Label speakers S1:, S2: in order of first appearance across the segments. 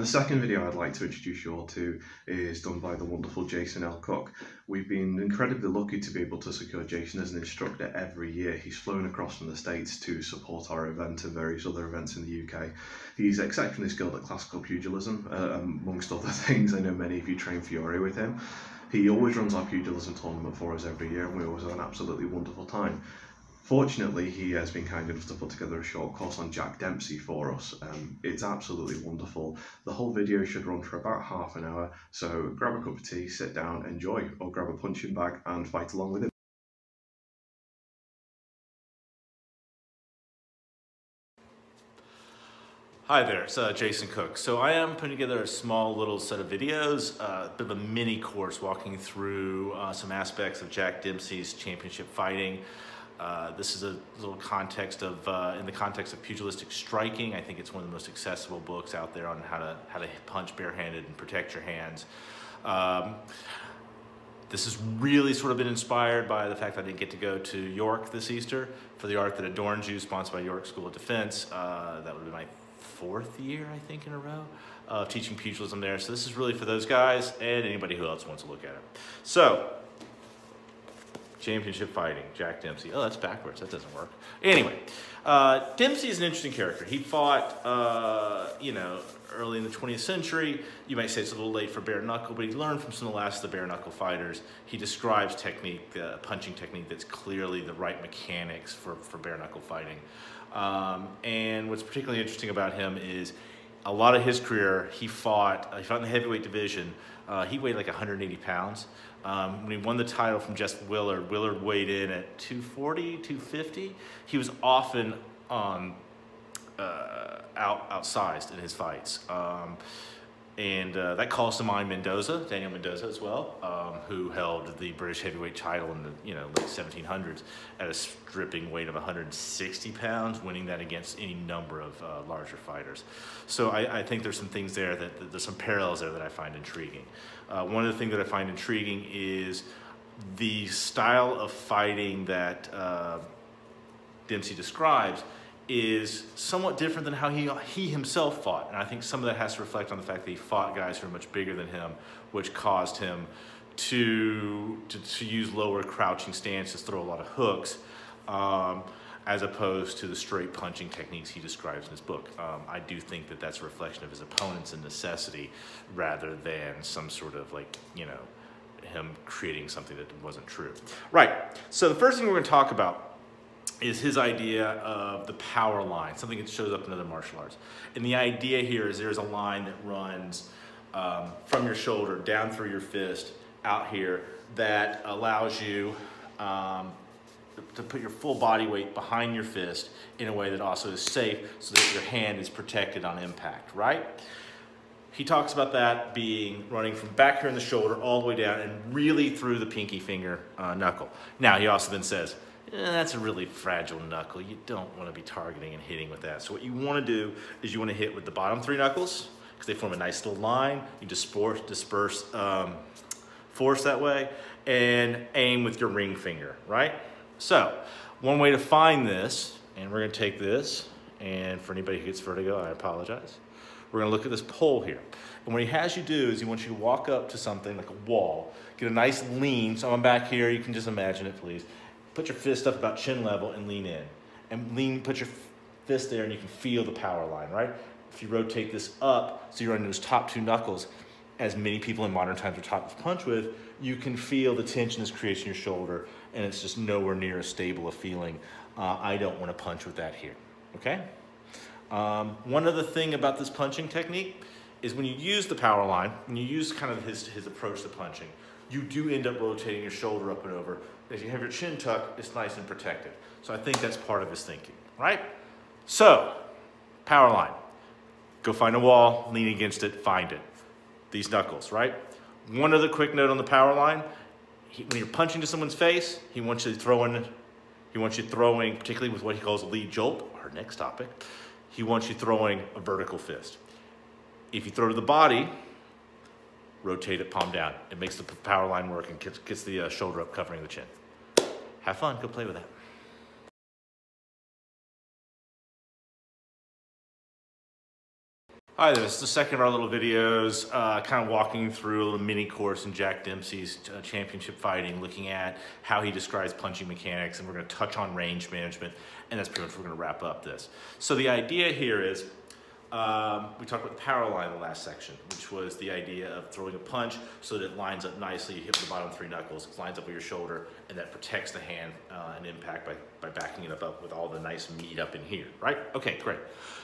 S1: And the second video I'd like to introduce you all to is done by the wonderful Jason L. Cook. We've been incredibly lucky to be able to secure Jason as an instructor every year. He's flown across from the States to support our event and various other events in the UK. He's exceptionally skilled at classical pugilism, uh, amongst other things. I know many of you train Fiore with him. He always runs our pugilism tournament for us every year and we always have an absolutely wonderful time. Fortunately, he has been kind enough to put together a short course on Jack Dempsey for us. Um, it's absolutely wonderful. The whole video should run for about half an hour, so grab a cup of tea, sit down, enjoy, or grab a punching bag and fight along with him.
S2: Hi there, it's uh, Jason Cook. So I am putting together a small little set of videos, uh, a bit of a mini course walking through uh, some aspects of Jack Dempsey's championship fighting. Uh, this is a little context of, uh, in the context of pugilistic striking, I think it's one of the most accessible books out there on how to, how to punch barehanded and protect your hands. Um, this has really sort of been inspired by the fact that I didn't get to go to York this Easter for the Art That Adorns You, sponsored by York School of Defence. Uh, that would be my fourth year, I think, in a row of teaching pugilism there. So this is really for those guys and anybody who else wants to look at it. So Championship Fighting, Jack Dempsey. Oh, that's backwards. That doesn't work. Anyway, uh, Dempsey is an interesting character. He fought, uh, you know, early in the 20th century. You might say it's a little late for bare knuckle, but he learned from some of the last of the bare knuckle fighters. He describes technique, uh, punching technique that's clearly the right mechanics for, for bare knuckle fighting. Um, and what's particularly interesting about him is a lot of his career, he fought, he fought in the heavyweight division. Uh, he weighed like 180 pounds. Um, when he won the title from Jess Willard, Willard weighed in at 240, 250. He was often um, uh, out outsized in his fights. Um, and uh, that calls to mind Mendoza, Daniel Mendoza as well, um, who held the British heavyweight title in the you know late 1700s at a stripping weight of 160 pounds, winning that against any number of uh, larger fighters. So I, I, think there's some things there that, that, there's some parallels there that I find intriguing. Uh, one of the things that I find intriguing is the style of fighting that uh, Dempsey describes is somewhat different than how he, he himself fought. And I think some of that has to reflect on the fact that he fought guys who are much bigger than him, which caused him to, to, to use lower crouching stances, throw a lot of hooks, um, as opposed to the straight punching techniques he describes in his book. Um, I do think that that's a reflection of his opponents and necessity rather than some sort of like, you know, him creating something that wasn't true. Right, so the first thing we're gonna talk about is his idea of the power line, something that shows up in other martial arts. And the idea here is there's a line that runs um, from your shoulder down through your fist out here that allows you um, to put your full body weight behind your fist in a way that also is safe so that your hand is protected on impact, right? He talks about that being running from back here in the shoulder all the way down and really through the pinky finger uh, knuckle. Now, he also then says, eh, that's a really fragile knuckle. You don't want to be targeting and hitting with that. So what you want to do is you want to hit with the bottom three knuckles because they form a nice little line. You disperse, disperse um, force that way and aim with your ring finger, right? So one way to find this, and we're going to take this, and for anybody who gets vertigo, I apologize. We're going to look at this pole here. And what he has you do is he wants you to walk up to something like a wall, get a nice lean. So I'm back here. You can just imagine it, please put your fist up about chin level and lean in. And lean, put your fist there and you can feel the power line, right? If you rotate this up, so you're on those top two knuckles, as many people in modern times are taught to punch with, you can feel the tension is creating your shoulder and it's just nowhere near as stable a feeling. Uh, I don't want to punch with that here, okay? Um, one other thing about this punching technique is when you use the power line, when you use kind of his, his approach to punching, you do end up rotating your shoulder up and over. As you have your chin tucked, it's nice and protected. So I think that's part of his thinking, right? So, power line. Go find a wall, lean against it, find it. These knuckles, right? One other quick note on the power line. He, when you're punching to someone's face, he wants you throwing, he wants you throwing, particularly with what he calls a lead jolt, our next topic, he wants you throwing a vertical fist. If you throw to the body, rotate it palm down. It makes the power line work and gets, gets the uh, shoulder up covering the chin. Have fun, go play with that. Hi, this is the second of our little videos, uh, kind of walking through a little mini course in Jack Dempsey's uh, championship fighting, looking at how he describes punching mechanics, and we're going to touch on range management, and that's pretty much we're going to wrap up this. So the idea here is, um, we talked about the power line in the last section, which was the idea of throwing a punch so that it lines up nicely, you hit the bottom three knuckles, it lines up with your shoulder, and that protects the hand uh, and impact by, by backing it up, up with all the nice meat up in here, right? Okay, great.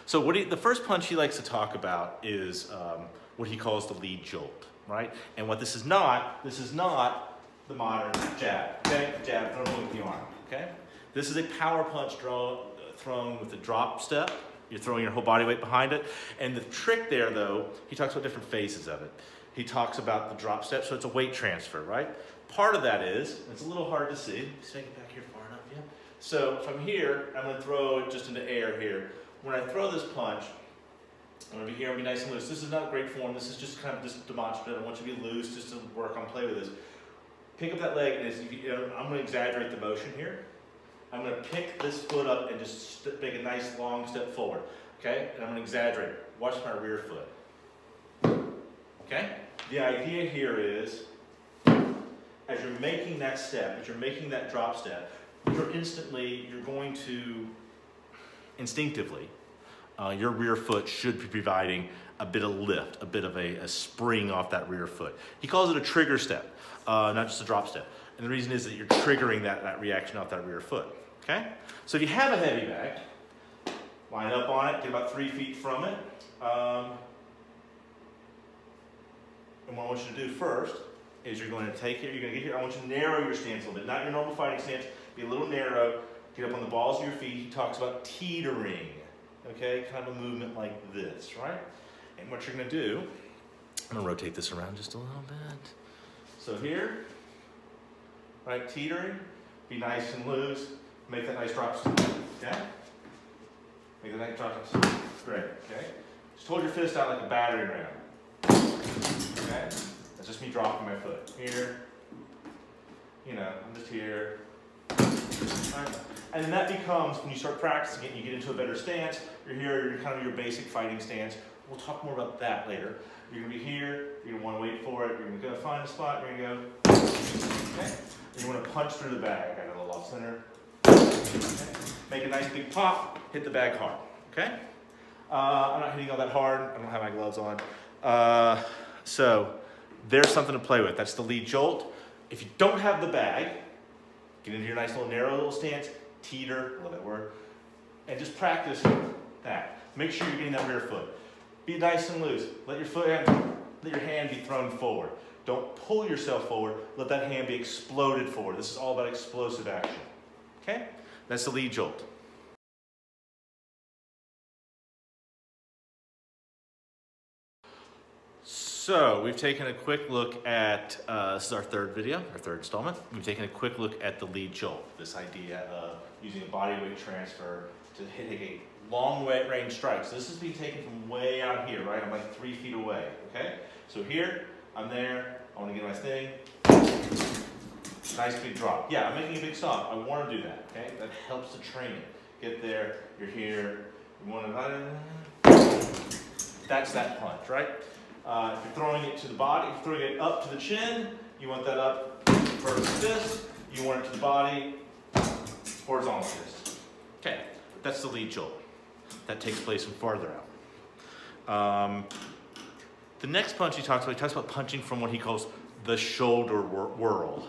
S2: So what he, the first punch he likes to talk about is um, what he calls the lead jolt, right? And what this is not, this is not the modern jab, okay? Jab thrown with the arm, okay? This is a power punch thrown, thrown with a drop step. You're throwing your whole body weight behind it. And the trick there, though, he talks about different phases of it. He talks about the drop step, so it's a weight transfer, right? Part of that is, it's a little hard to see. Just make it back here far enough, yeah? So from here, I'm gonna throw it just into air here when I throw this punch, I'm gonna be here and be nice and loose. This is not great form. This is just kind of just demonstrative. I want you to be loose just to work on play with this. Pick up that leg and you know, I'm gonna exaggerate the motion here. I'm gonna pick this foot up and just make a nice long step forward. Okay, and I'm gonna exaggerate. Watch my rear foot. Okay, the idea here is as you're making that step, as you're making that drop step, you're instantly, you're going to instinctively, uh, your rear foot should be providing a bit of lift, a bit of a, a spring off that rear foot. He calls it a trigger step, uh, not just a drop step. And the reason is that you're triggering that, that reaction off that rear foot, okay? So if you have a heavy bag, line up on it, get about three feet from it. Um, and what I want you to do first is you're going to take it, you're going to get here, I want you to narrow your stance a little bit, not your normal fighting stance, be a little narrow, Get up on the balls of your feet. He talks about teetering, okay? Kind of a movement like this, right? And what you're gonna do, I'm gonna rotate this around just a little bit. So here, right, teetering, be nice and loose, make that nice drop step, okay? Make that nice drop step, great, okay? Just hold your fist out like a battering ram, okay? That's just me dropping my foot. Here, you know, I'm just here? And then that becomes, when you start practicing it, you get into a better stance, you're here, you're kind of your basic fighting stance. We'll talk more about that later. You're gonna be here, you're gonna wanna wait for it, you're gonna find a spot, you're gonna go, okay? And you wanna punch through the bag, got a little off center. Make a nice big pop, hit the bag hard, okay? Uh, I'm not hitting all that hard, I don't have my gloves on. Uh, so, there's something to play with. That's the lead jolt. If you don't have the bag, get into your nice little narrow little stance, teeter, love that word, and just practice that. Make sure you're getting that rear foot. Be nice and loose. Let your foot, let your hand be thrown forward. Don't pull yourself forward. Let that hand be exploded forward. This is all about explosive action. Okay? That's the lead jolt. So we've taken a quick look at, uh, this is our third video, our third installment. We've taken a quick look at the lead jolt, this idea of using a body weight transfer to hit a long range strike. So this is being taken from way out here, right? I'm like three feet away, okay? So here, I'm there, I wanna get my thing. Nice big drop. Yeah, I'm making a big stop. I wanna do that, okay? That helps to train it. Get there, you're here, you wanna, that's that punch, right? Uh, if you're throwing it to the body, if you're throwing it up to the chin, you want that up versus this. You want it to the body, horizontal fist. Okay, that's the lead jolt. That takes place from farther out. Um, the next punch he talks about, he talks about punching from what he calls the shoulder whirl.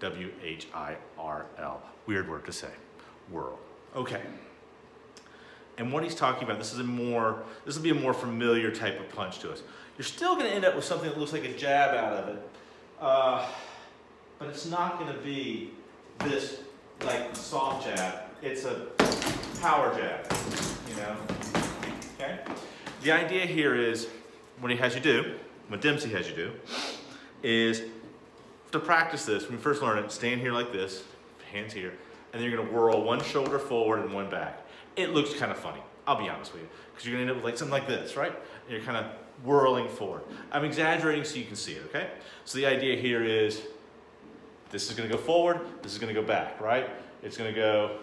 S2: W-H-I-R-L. Weird word to say, whirl. Okay. And what he's talking about, this is a more, this will be a more familiar type of punch to us. You're still going to end up with something that looks like a jab out of it, uh, but it's not going to be this like soft jab. It's a power jab, you know. Okay. The idea here is, what he has you do, what Dempsey has you do, is to practice this. When you first learn it, stand here like this, hands here, and then you're going to whirl one shoulder forward and one back. It looks kind of funny. I'll be honest with you, because you're to end up with like something like this, right? And you're kind of whirling forward. I'm exaggerating so you can see it, okay? So the idea here is this is gonna go forward, this is gonna go back, right? It's gonna go,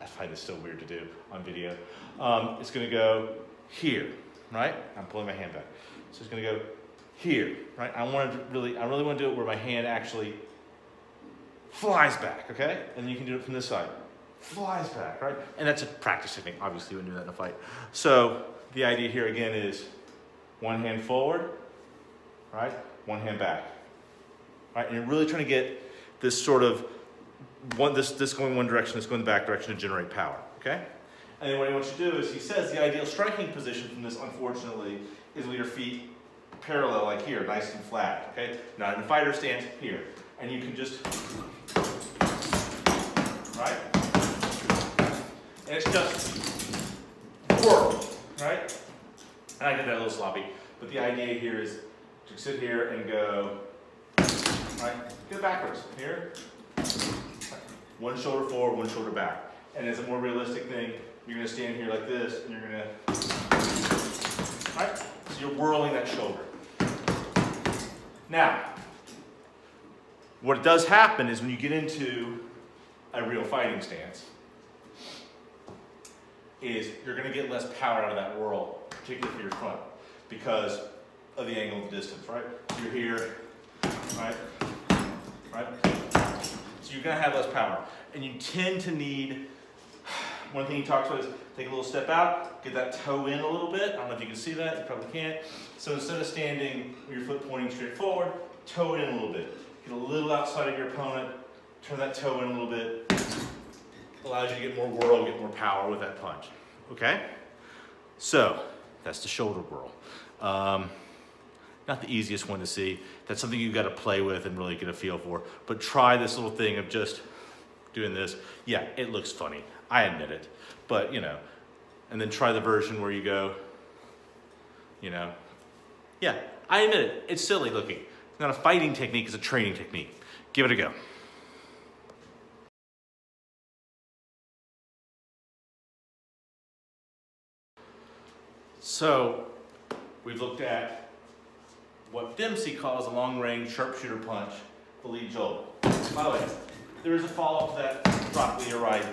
S2: I find this so weird to do on video. Um, it's gonna go here, right? I'm pulling my hand back. So it's gonna go here, right? I want to really, I really want to do it where my hand actually flies back, okay? And you can do it from this side. Flies back, right? And that's a practice technique. Obviously, you wouldn't do that in a fight. So the idea here again is one hand forward, right? One hand back, right? And you're really trying to get this sort of one, this, this going one direction, this going the back direction to generate power, okay? And then what he wants you to do is he says the ideal striking position from this, unfortunately, is with your feet parallel like here, nice and flat, okay? Not in the fighter stance, here. And you can just, right? And it's just whirl, right? And I did that a little sloppy, but the idea here is to sit here and go, right? Go backwards, here. One shoulder forward, one shoulder back. And as a more realistic thing, you're gonna stand here like this, and you're gonna, right? So you're whirling that shoulder. Now, what does happen is when you get into a real fighting stance, is you're going to get less power out of that whirl, particularly for your front, because of the angle of the distance, right? You're here, right? Right? So you're going to have less power. And you tend to need, one thing he talks about is take a little step out, get that toe in a little bit. I don't know if you can see that, you probably can't. So instead of standing with your foot pointing straight forward, toe in a little bit. Get a little outside of your opponent, turn that toe in a little bit. Allows you to get more whirl, get more power with that punch. Okay? So, that's the shoulder whirl. Um, not the easiest one to see. That's something you've got to play with and really get a feel for. But try this little thing of just doing this. Yeah, it looks funny. I admit it. But, you know, and then try the version where you go, you know, yeah, I admit it. It's silly looking. It's not a fighting technique, it's a training technique. Give it a go. So, we've looked at what Dempsey calls a long-range sharpshooter punch, the lead jolt. By the way, there is a follow-up to that, broccoli, you're right.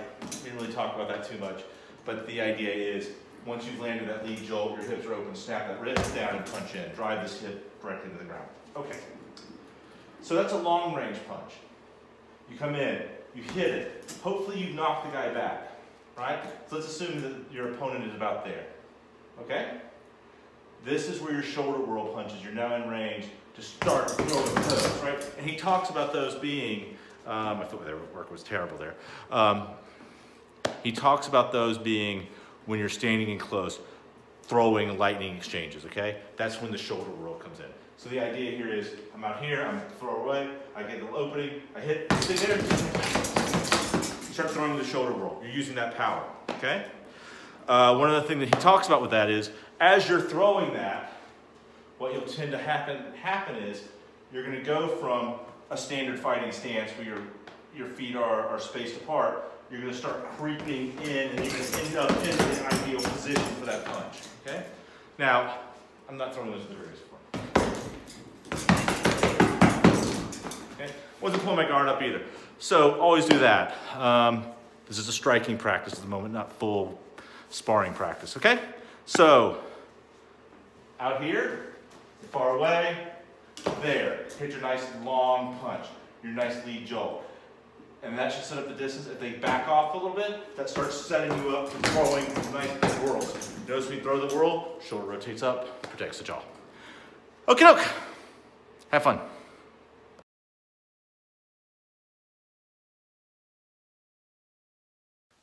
S2: Really talk about that too much. But the idea is, once you've landed that lead jolt, your hips are open, snap that wrist down and punch in. Drive this hip directly to the ground. Okay. So that's a long range punch. You come in, you hit it. Hopefully you've knocked the guy back, right? So let's assume that your opponent is about there. Okay? This is where your shoulder whirl punches. You're now in range to start throwing those, right? And he talks about those being, um, I thought their work was terrible there. Um, he talks about those being when you're standing in close, throwing lightning exchanges, okay? That's when the shoulder roll comes in. So the idea here is, I'm out here, I'm throw away, I get the opening, I hit, stay there, start throwing the shoulder roll. You're using that power, okay? Uh, one of the things that he talks about with that is, as you're throwing that, what you'll tend to happen, happen is, you're gonna go from a standard fighting stance where your, your feet are, are spaced apart, you're gonna start creeping in and you're gonna end up in the ideal position for that punch, okay? Now, I'm not throwing those in the various Okay? Wasn't pulling my guard up either. So always do that. Um, this is a striking practice at the moment, not full sparring practice, okay? So, out here, far away, there. Hit your nice long punch, your nice lead jolt. And that should set up the distance. If they back off a little bit, that starts setting you up for throwing nice big whirls. Notice you throw the whirl, shoulder rotates up, protects the jaw. Okay, doke. Have fun.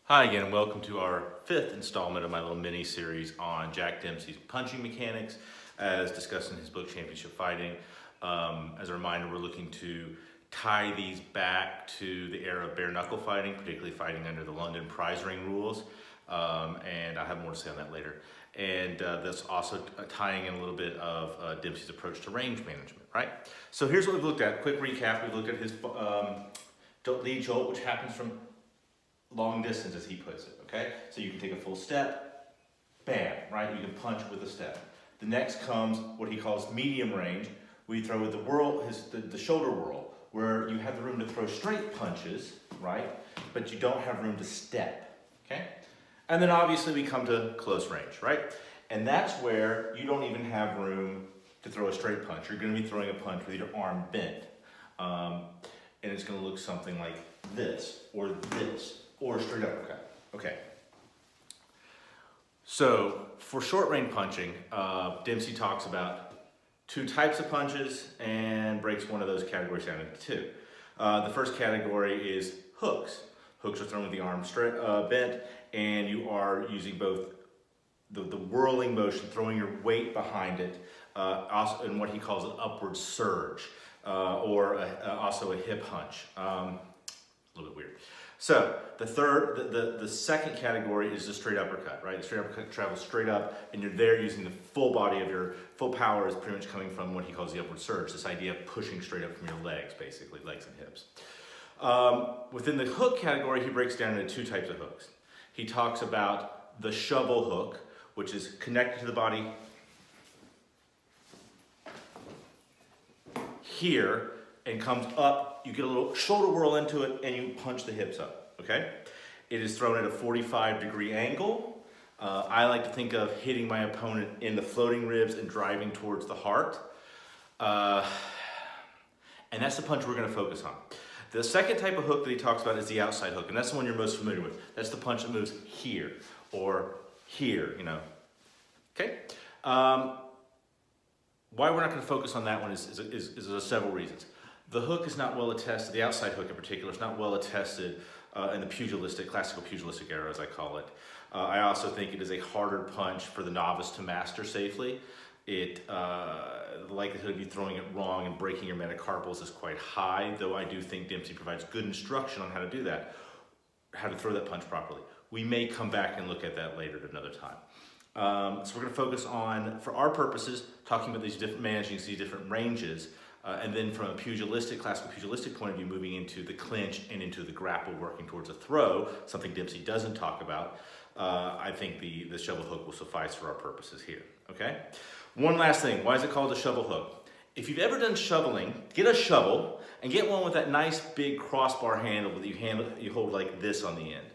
S2: Hi again, and welcome to our fifth installment of my little mini series on Jack Dempsey's punching mechanics, as discussed in his book Championship Fighting. Um, as a reminder, we're looking to tie these back to the era of bare knuckle fighting, particularly fighting under the London prize ring rules. Um, and I'll have more to say on that later. And uh, that's also tying in a little bit of uh, Dempsey's approach to range management, right? So here's what we've looked at. Quick recap. We've looked at his um, lead jolt, which happens from long distance, as he puts it, okay? So you can take a full step, bam, right? You can punch with a step. The next comes what he calls medium range, you throw with the whirl, his, the, the shoulder whirl, where you have the room to throw straight punches, right? But you don't have room to step, okay? And then obviously we come to close range, right? And that's where you don't even have room to throw a straight punch. You're going to be throwing a punch with your arm bent. Um, and it's going to look something like this, or this, or straight uppercut. Okay. So for short range punching, uh, Dempsey talks about two types of punches and breaks one of those categories down into two. Uh, the first category is hooks. Hooks are thrown with the arm straight, uh, bent, and you are using both the, the whirling motion, throwing your weight behind it, uh, also in what he calls an upward surge, uh, or a, also a hip hunch. Um, a little bit weird. So the third, the, the, the, second category is the straight uppercut, right? The straight uppercut travels straight up and you're there using the full body of your, full power is pretty much coming from what he calls the upward surge, this idea of pushing straight up from your legs, basically, legs and hips. Um, within the hook category, he breaks down into two types of hooks. He talks about the shovel hook, which is connected to the body here and comes up. You get a little shoulder whirl into it and you punch the hips up, okay? It is thrown at a 45 degree angle. Uh, I like to think of hitting my opponent in the floating ribs and driving towards the heart. Uh, and that's the punch we're gonna focus on. The second type of hook that he talks about is the outside hook, and that's the one you're most familiar with. That's the punch that moves here or here, you know. Okay? Um, why we're not going to focus on that one is, is, is, is several reasons. The hook is not well attested, the outside hook in particular, is not well attested uh, in the pugilistic, classical pugilistic era, as I call it. Uh, I also think it is a harder punch for the novice to master safely. It, uh, the likelihood of you throwing it wrong and breaking your metacarpals is quite high, though I do think Dempsey provides good instruction on how to do that, how to throw that punch properly. We may come back and look at that later at another time. Um, so we're going to focus on, for our purposes, talking about these different, managing these different ranges, uh, and then from a pugilistic, classical pugilistic point of view, moving into the clinch and into the grapple, working towards a throw, something Dempsey doesn't talk about. Uh, I think the, the shovel hook will suffice for our purposes here, okay? One last thing, why is it called a shovel hook? If you've ever done shoveling, get a shovel and get one with that nice big crossbar handle that you, handle, you hold like this on the end.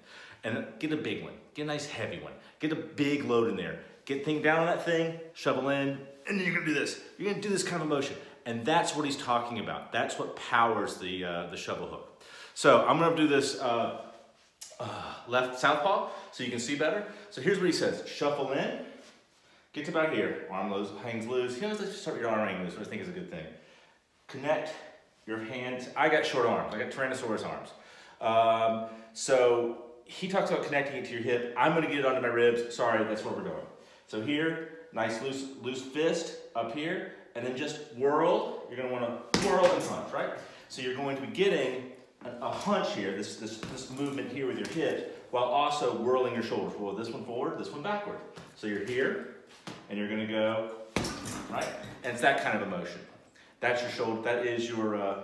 S2: And get a big one, get a nice heavy one. Get a big load in there. Get thing down on that thing, shovel in, and then you're gonna do this. You're gonna do this kind of motion. And that's what he's talking about. That's what powers the, uh, the shovel hook. So I'm gonna do this uh, uh, left southpaw so you can see better. So here's what he says, shuffle in, get to about here, arm loose, hangs loose. You always like to start your arm hanging loose, which I think is a good thing. Connect your hands. I got short arms, I got Tyrannosaurus arms. Um, so he talks about connecting it to your hip. I'm gonna get it onto my ribs. Sorry, that's where we're going. So here, nice loose, loose fist up here, and then just whirl. You're gonna wanna whirl and punch, right? So you're going to be getting a, a hunch here, this, this, this movement here with your hip, while also whirling your shoulders. Well, this one forward, this one backward. So you're here, and you're gonna go, right? And it's that kind of a motion. That's your shoulder, that is your uh,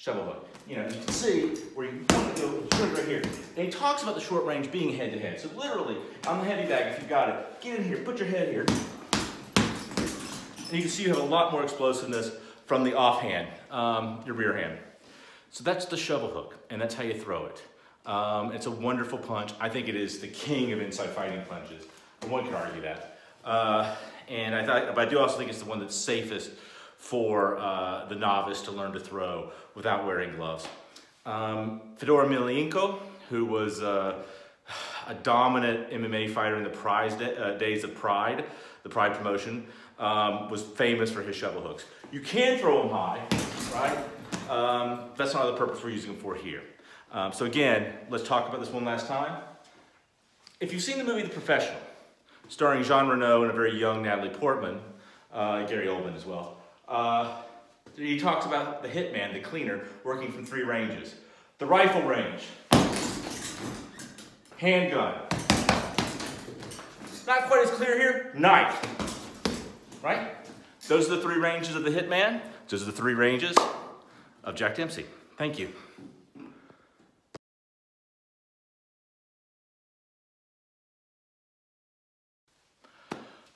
S2: shovel hook you know, you can see where you want to go, right here. And he talks about the short range being head to head. So literally, on the heavy bag, if you've got it, get in here, put your head here. And you can see you have a lot more explosiveness from the offhand, um, your rear hand. So that's the shovel hook, and that's how you throw it. Um, it's a wonderful punch. I think it is the king of inside fighting punches. One could argue that. Uh, and I thought, but I do also think it's the one that's safest for uh, the novice to learn to throw without wearing gloves. Um, Fedor Emelianenko, who was uh, a dominant MMA fighter in the prize uh, days of Pride, the Pride promotion, um, was famous for his shovel hooks. You can throw them high, right? Um, that's not the purpose we're using them for here. Um, so again, let's talk about this one last time. If you've seen the movie The Professional, starring Jean Reno and a very young Natalie Portman, uh, Gary Oldman as well, uh, he talks about the hitman, the cleaner, working from three ranges. The rifle range, handgun. Not quite as clear here, knife, right? Those are the three ranges of the hitman. Those are the three ranges of Jack Dempsey. Thank you.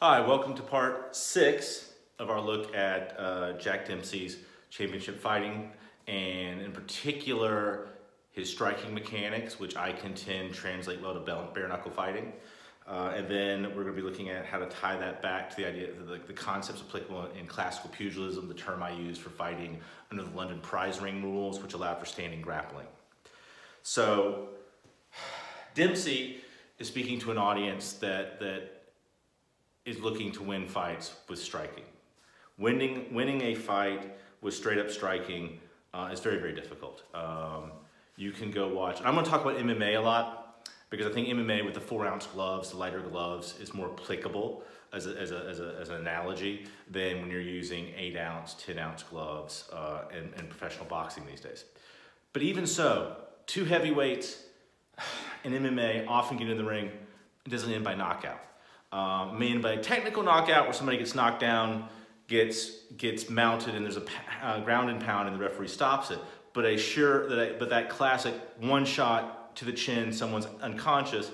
S2: Hi, welcome to part six of our look at uh, Jack Dempsey's championship fighting and in particular his striking mechanics, which I contend translate well to bare knuckle fighting. Uh, and then we're going to be looking at how to tie that back to the idea, the, the concepts applicable in classical pugilism, the term I use for fighting under the London prize ring rules, which allowed for standing grappling. So Dempsey is speaking to an audience that, that is looking to win fights with striking. Winning, winning a fight with straight up striking uh, is very, very difficult. Um, you can go watch, I'm going to talk about MMA a lot because I think MMA with the four ounce gloves, the lighter gloves, is more applicable as, a, as, a, as, a, as an analogy than when you're using eight ounce, 10 ounce gloves uh, in, in professional boxing these days. But even so, two heavyweights in MMA often get in the ring, it doesn't end by knockout. Um, may end by technical knockout where somebody gets knocked down, gets gets mounted, and there's a uh, ground and pound, and the referee stops it. But a sure that but that classic one shot to the chin, someone's unconscious,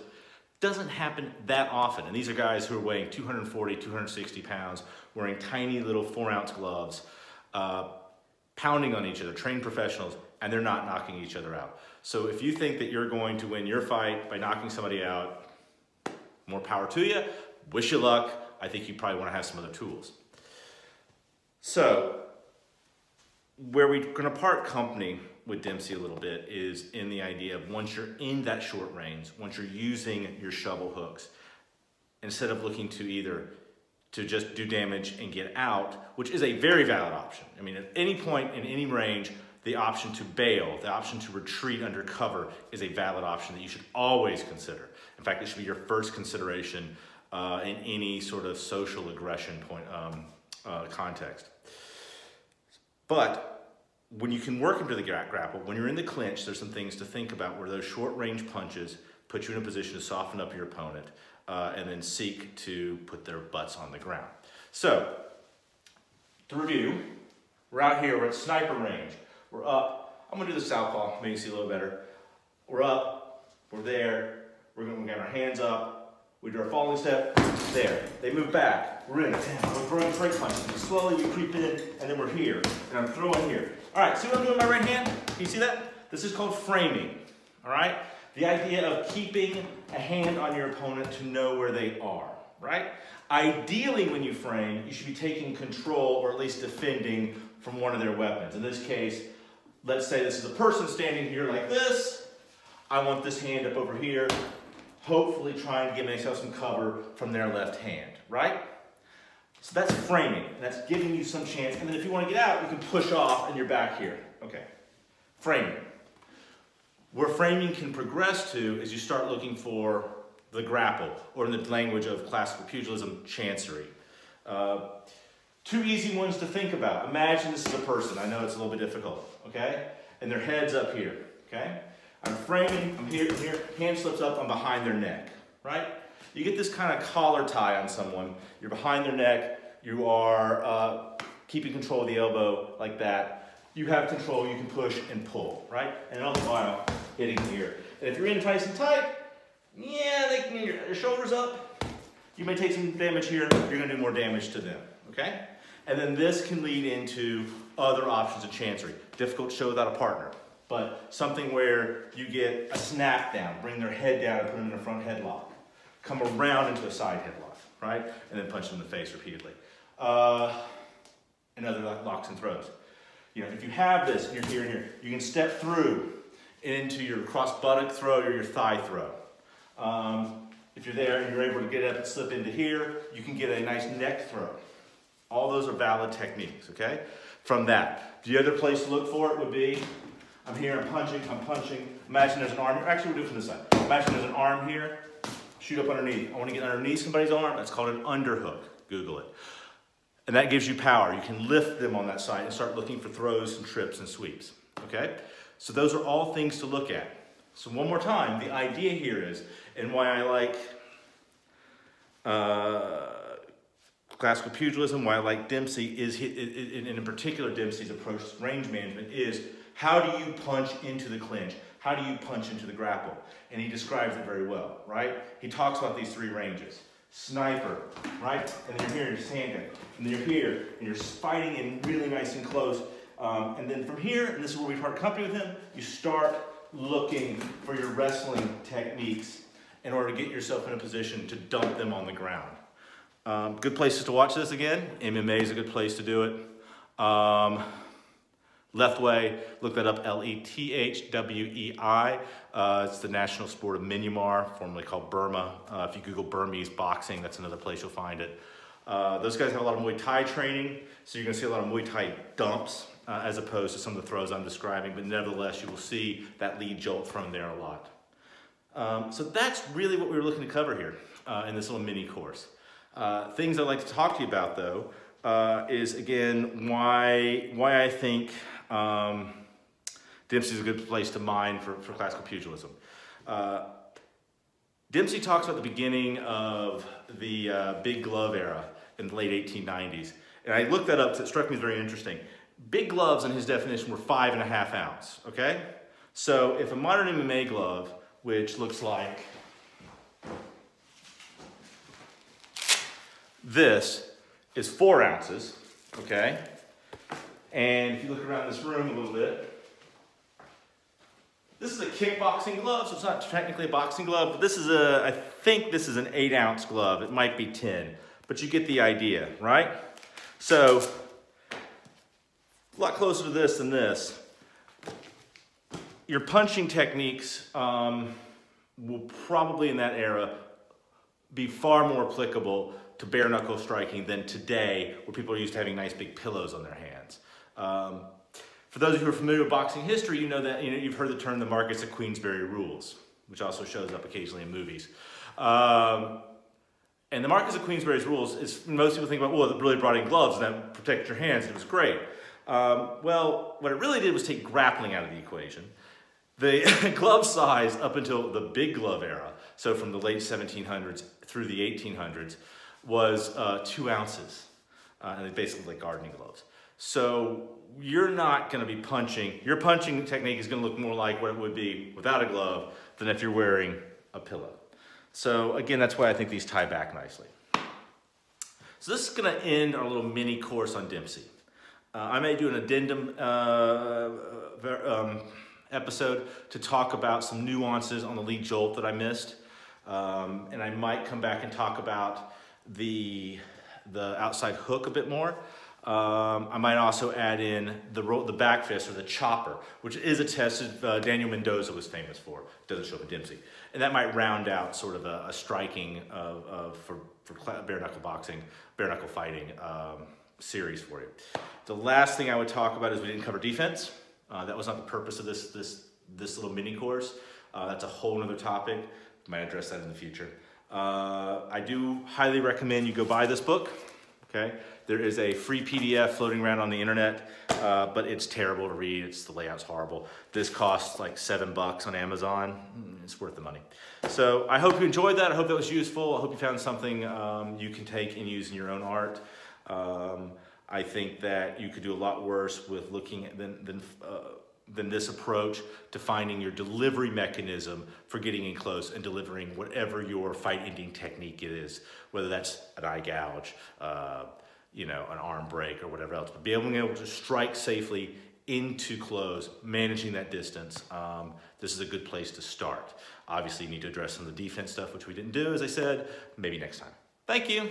S2: doesn't happen that often. And these are guys who are weighing 240, 260 pounds, wearing tiny little four ounce gloves, uh, pounding on each other, trained professionals, and they're not knocking each other out. So if you think that you're going to win your fight by knocking somebody out, more power to you. Wish you luck. I think you probably want to have some other tools. So, where we're going to part company with Dempsey a little bit is in the idea of once you're in that short range, once you're using your shovel hooks, instead of looking to either to just do damage and get out, which is a very valid option. I mean, at any point in any range, the option to bail, the option to retreat under cover is a valid option that you should always consider. In fact, it should be your first consideration uh, in any sort of social aggression point um, uh, context. But when you can work into the grapple, when you're in the clinch, there's some things to think about where those short range punches put you in a position to soften up your opponent uh, and then seek to put their butts on the ground. So, to review, we're out here, we're at sniper range. We're up, I'm gonna do the southpaw, you see a little better. We're up, we're there, we're gonna get our hands up, we do our falling step, there. They move back, we're in, we're throwing straight punches. And slowly we creep in, and then we're here, and I'm throwing here. All right, see what I'm doing with my right hand? Can you see that? This is called framing, all right? The idea of keeping a hand on your opponent to know where they are, right? Ideally, when you frame, you should be taking control or at least defending from one of their weapons. In this case, let's say this is a person standing here like this. I want this hand up over here hopefully trying to give myself some cover from their left hand, right? So that's framing, and that's giving you some chance. And then if you want to get out, you can push off and you're back here. Okay, framing. Where framing can progress to is you start looking for the grapple, or in the language of classical pugilism, chancery. Uh, two easy ones to think about. Imagine this is a person. I know it's a little bit difficult, okay? And their head's up here, okay? I'm framing, I'm here, here, hand slips up, I'm behind their neck, right? You get this kind of collar tie on someone, you're behind their neck, you are uh, keeping control of the elbow like that. You have control, you can push and pull, right? And all the while, hitting here. And if you're in nice and tight, yeah, they can your, your shoulders up. You may take some damage here, you're gonna do more damage to them, okay? And then this can lead into other options of chancery. Difficult to show without a partner but something where you get a snap down, bring their head down and put them in a front headlock. Come around into a side headlock, right? And then punch them in the face repeatedly. Uh, and other locks and throws. You know, if you have this and you're here and here, you can step through into your cross buttock throw or your thigh throw. Um, if you're there and you're able to get up and slip into here, you can get a nice neck throw. All those are valid techniques, okay? From that. The other place to look for it would be I'm here, I'm punching, I'm punching. Imagine there's an arm here. Actually, we'll do it from this side. Imagine there's an arm here. Shoot up underneath. I want to get underneath somebody's arm. That's called an underhook. Google it. And that gives you power. You can lift them on that side and start looking for throws and trips and sweeps. Okay? So those are all things to look at. So one more time, the idea here is, and why I like uh, classical pugilism, why I like Dempsey is, in particular Dempsey's approach to range management is how do you punch into the clinch? How do you punch into the grapple? And he describes it very well, right? He talks about these three ranges. Sniper, right? And then you're here, you're standing. And then you're here, and you're fighting in really nice and close. Um, and then from here, and this is where we part company with him, you start looking for your wrestling techniques in order to get yourself in a position to dump them on the ground. Um, good places to watch this again. MMA is a good place to do it. Um, Lethwei, look that up, L-E-T-H-W-E-I. Uh, it's the national sport of Myanmar, formerly called Burma. Uh, if you Google Burmese boxing, that's another place you'll find it. Uh, those guys have a lot of Muay Thai training, so you're gonna see a lot of Muay Thai dumps uh, as opposed to some of the throws I'm describing, but nevertheless, you will see that lead jolt thrown there a lot. Um, so that's really what we were looking to cover here uh, in this little mini course. Uh, things I'd like to talk to you about though, is again, why, why I think um, Dempsey is a good place to mine for, for classical pugilism. Uh, Dempsey talks about the beginning of the uh, big glove era in the late 1890s. And I looked that up because it struck me as very interesting. Big gloves in his definition were five and a half ounce, okay? So if a modern MMA glove, which looks like this, is four ounces, okay? And if you look around this room a little bit, this is a kickboxing glove, so it's not technically a boxing glove, but this is a, I think this is an eight ounce glove. It might be 10, but you get the idea, right? So, a lot closer to this than this. Your punching techniques um, will probably in that era be far more applicable to bare knuckle striking than today, where people are used to having nice big pillows on their hands. Um, for those of you who are familiar with boxing history, you know that you know, you've heard the term the Marquess of Queensberry rules, which also shows up occasionally in movies. Um, and the Marquess of Queensberry's rules is most people think about, well, it really brought in gloves and that protected your hands. It was great. Um, well, what it really did was take grappling out of the equation. The glove size up until the big glove era, so from the late 1700s through the 1800s, was uh, two ounces. Uh, and they basically like gardening gloves. So you're not gonna be punching, your punching technique is gonna look more like what it would be without a glove than if you're wearing a pillow. So again, that's why I think these tie back nicely. So this is gonna end our little mini course on Dempsey. Uh, I may do an addendum uh, um, episode to talk about some nuances on the lead jolt that I missed. Um, and I might come back and talk about the, the outside hook a bit more. Um, I might also add in the, the back fist or the chopper, which is a test that uh, Daniel Mendoza was famous for. Doesn't show up in Dempsey. And that might round out sort of a, a striking of, of, for, for bare knuckle boxing, bare knuckle fighting um, series for you. The last thing I would talk about is we didn't cover defense. Uh, that was not the purpose of this, this, this little mini course. Uh, that's a whole other topic. Might address that in the future. Uh, I do highly recommend you go buy this book okay? There is a free PDF floating around on the internet, uh, but it's terrible to read. It's the layout's horrible. This costs like seven bucks on Amazon. Mm, it's worth the money. So I hope you enjoyed that. I hope that was useful. I hope you found something um, you can take and use in your own art. Um, I think that you could do a lot worse with looking at than, than uh, than this approach to finding your delivery mechanism for getting in close and delivering whatever your fight ending technique is, whether that's an eye gouge, uh, you know, an arm break or whatever else. But being able to strike safely into close, managing that distance, um, this is a good place to start. Obviously, you need to address some of the defense stuff, which we didn't do, as I said, maybe next time. Thank you.